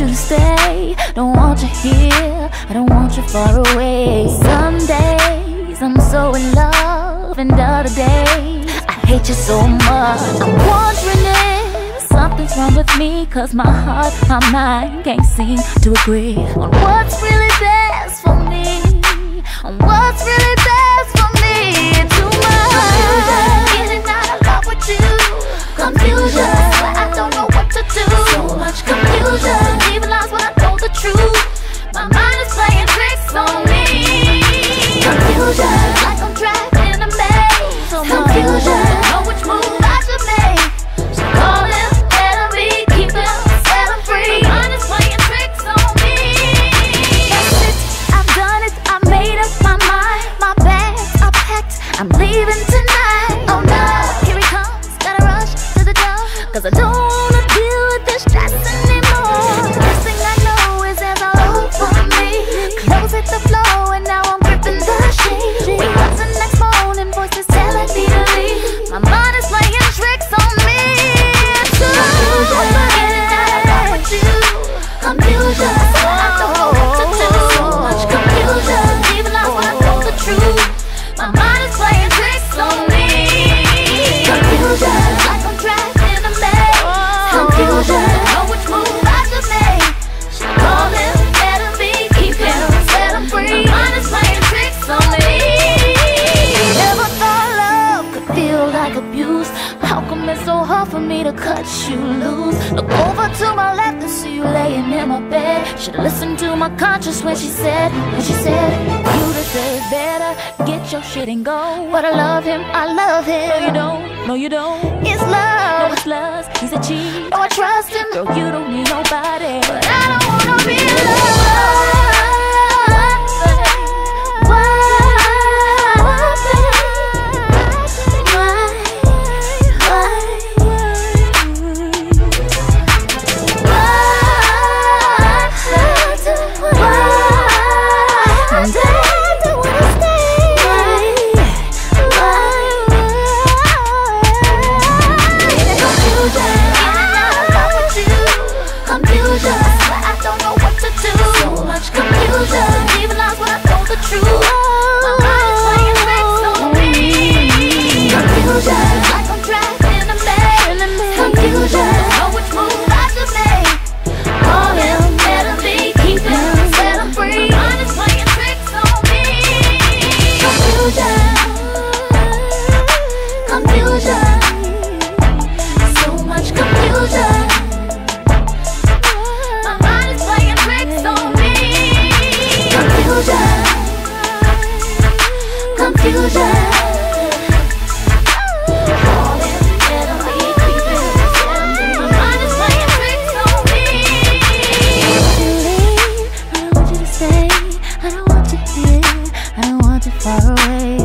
you to stay Don't want you here I don't want you far away Some days I'm so in love And other days I hate you so much. I'm wondering something's wrong with me? Cause my heart, my mind can't seem to agree On what's really best for me. On what's really to cut you loose. Look over to my left and see you laying in my bed. Should've listened to my conscience when she said, when she said You deserve better, get your shit and go. But I love him, I love him. No you don't, no you don't. It's love, no it's lust, he's a cheat. No I trust him, girl you don't need confusion I don't know what to do. So much confusion. Even I when I know the truth. far away.